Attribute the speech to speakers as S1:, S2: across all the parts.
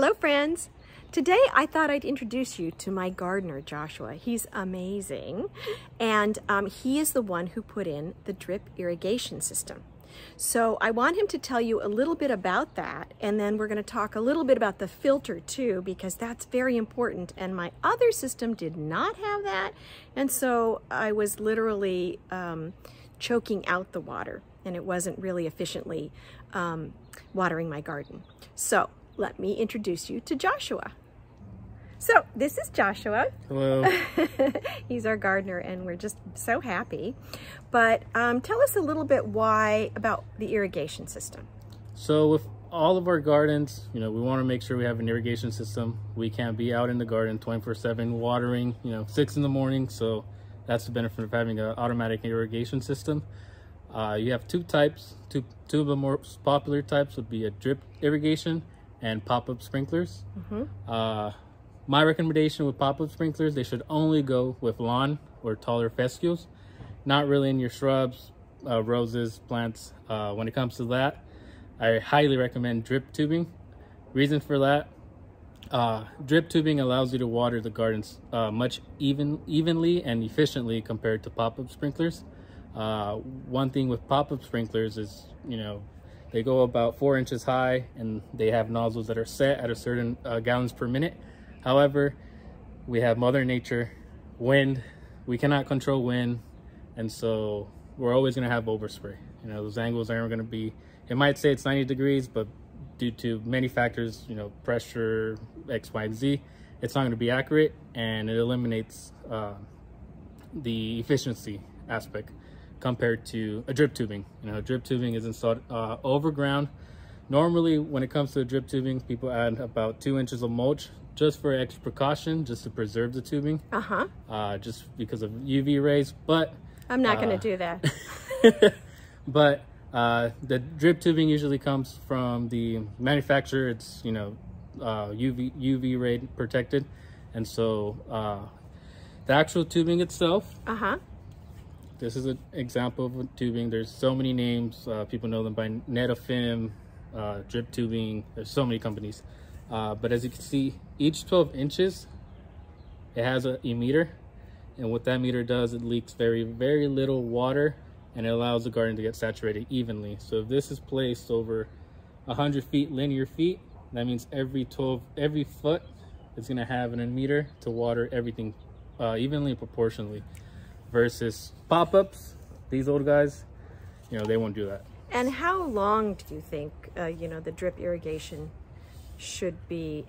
S1: Hello, friends. Today, I thought I'd introduce you to my gardener, Joshua. He's amazing, and um, he is the one who put in the drip irrigation system. So I want him to tell you a little bit about that, and then we're going to talk a little bit about the filter too, because that's very important. And my other system did not have that, and so I was literally um, choking out the water, and it wasn't really efficiently um, watering my garden. So let me introduce you to Joshua. So this is Joshua.
S2: Hello.
S1: He's our gardener and we're just so happy. But um, tell us a little bit why about the irrigation system.
S2: So with all of our gardens, you know, we want to make sure we have an irrigation system. We can't be out in the garden 24-7 watering, you know, 6 in the morning. So that's the benefit of having an automatic irrigation system. Uh, you have two types. Two, two of the most popular types would be a drip irrigation and pop-up sprinklers. Mm -hmm. uh, my recommendation with pop-up sprinklers, they should only go with lawn or taller fescues, not really in your shrubs, uh, roses, plants. Uh, when it comes to that, I highly recommend drip tubing. Reason for that, uh, drip tubing allows you to water the gardens uh, much even evenly and efficiently compared to pop-up sprinklers. Uh, one thing with pop-up sprinklers is, you know, they go about four inches high and they have nozzles that are set at a certain uh, gallons per minute However, we have Mother Nature, wind. We cannot control wind. And so we're always going to have overspray. You know, those angles aren't going to be, it might say it's 90 degrees, but due to many factors, you know, pressure, X, Y, and Z, it's not to be accurate and it eliminates uh, the efficiency aspect compared to a drip tubing. You know, drip tubing is installed uh, over ground. Normally, when it comes to a drip tubing, people add about two inches of mulch just for extra precaution, just to preserve the tubing.
S1: Uh-huh.
S2: Uh, just because of UV rays, but...
S1: I'm not uh, going to do that.
S2: but uh, the drip tubing usually comes from the manufacturer. It's, you know, uh, UV, uh, UV ray protected. And so uh, the actual tubing itself...
S1: Uh-huh.
S2: This is an example of tubing. There's so many names. Uh, people know them by Netafim, drip tubing. There's so many companies. Uh, but as you can see, each 12 inches, it has a emitter. And what that emitter does, it leaks very, very little water and it allows the garden to get saturated evenly. So if this is placed over 100 feet linear feet, that means every 12, every foot is gonna have an emitter to water everything uh, evenly and proportionally. Versus pop-ups, these old guys, you know, they won't do that.
S1: And how long do you think, uh, you know, the drip irrigation should be,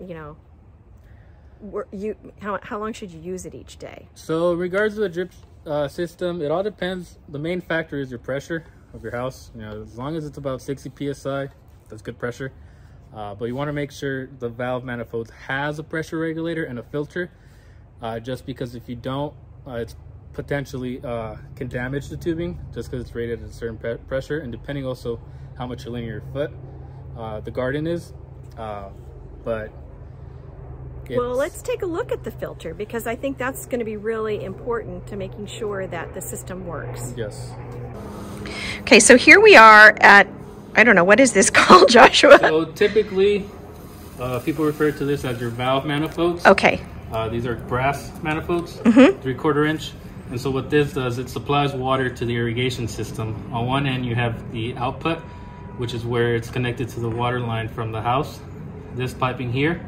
S1: you know, you how, how long should you use it each day?
S2: So in regards to the drip uh, system, it all depends. The main factor is your pressure of your house. You know, as long as it's about 60 psi, that's good pressure. Uh, but you want to make sure the valve manifold has a pressure regulator and a filter. Uh, just because if you don't, uh, it's potentially uh, can damage the tubing just because it's rated at a certain pressure and depending also how much linear foot uh, the garden is uh, but
S1: well, let's take a look at the filter because I think that's going to be really important to making sure that the system works.
S2: Yes.
S1: Okay, so here we are at, I don't know, what is this called, Joshua?
S2: So typically, uh, people refer to this as your valve manifolds.
S1: Okay.
S2: Uh, these are brass manifolds,
S1: mm -hmm.
S2: three quarter inch. And so what this does, it supplies water to the irrigation system. On one end, you have the output, which is where it's connected to the water line from the house. This piping here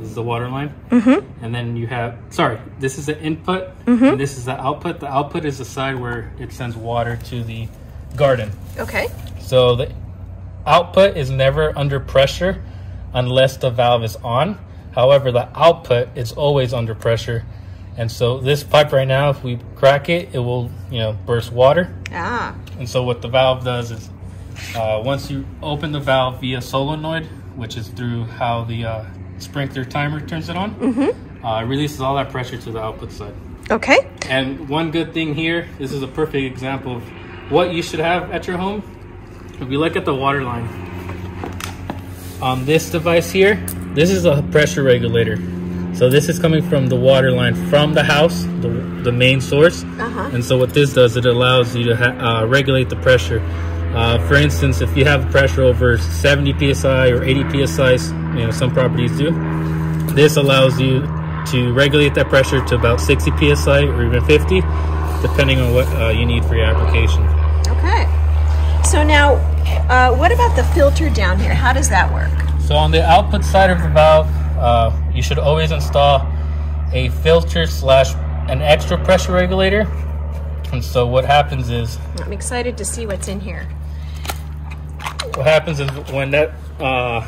S2: is the water line.
S1: Mm -hmm.
S2: And then you have, sorry, this is the input
S1: mm -hmm.
S2: and this is the output. The output is the side where it sends water to the garden.
S1: Okay.
S2: So the output is never under pressure unless the valve is on. However, the output is always under pressure. And so this pipe right now, if we crack it, it will, you know, burst water.
S1: Ah.
S2: And so what the valve does is uh, once you open the valve via solenoid, which is through how the uh, sprinkler timer turns it on,
S1: mm -hmm.
S2: uh, it releases all that pressure to the output side.
S1: Okay.
S2: And one good thing here, this is a perfect example of what you should have at your home. If you look at the water line, on this device here, this is a pressure regulator. So this is coming from the water line from the house, the, the main source.
S1: Uh -huh.
S2: And so what this does, it allows you to uh, regulate the pressure uh, for instance, if you have pressure over 70 psi or 80 psi, you know some properties do. This allows you to regulate that pressure to about 60 psi or even 50, depending on what uh, you need for your application.
S1: Okay. So now, uh, what about the filter down here? How does that work?
S2: So on the output side of the valve, uh, you should always install a filter slash an extra pressure regulator. And so what happens is...
S1: I'm excited to see what's in here.
S2: What happens is when that uh,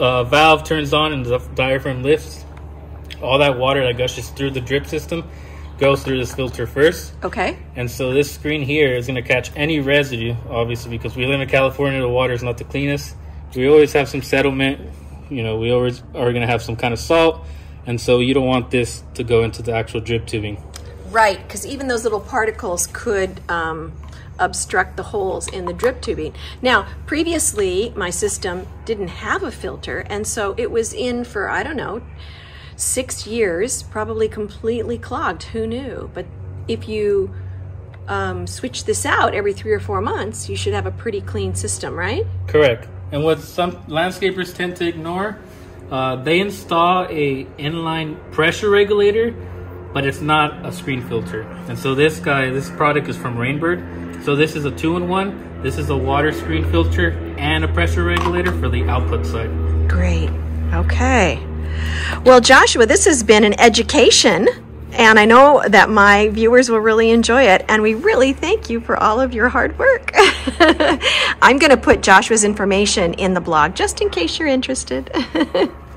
S2: uh, valve turns on and the diaphragm lifts, all that water that gushes through the drip system goes through this filter first.
S1: Okay.
S2: And so this screen here is going to catch any residue, obviously, because we live in California, the water is not the cleanest. We always have some settlement. You know, we always are going to have some kind of salt. And so you don't want this to go into the actual drip tubing.
S1: Right, because even those little particles could um, obstruct the holes in the drip tubing. Now, previously, my system didn't have a filter, and so it was in for, I don't know, six years, probably completely clogged. Who knew? But if you um, switch this out every three or four months, you should have a pretty clean system, right?
S2: Correct. And what some landscapers tend to ignore, uh, they install a inline pressure regulator, but it's not a screen filter. And so this guy, this product is from Rain Bird. So this is a two-in-one. This is a water screen filter and a pressure regulator for the output side.
S1: Great. Okay. Well, Joshua, this has been an education, and I know that my viewers will really enjoy it, and we really thank you for all of your hard work. I'm going to put Joshua's information in the blog just in case you're interested.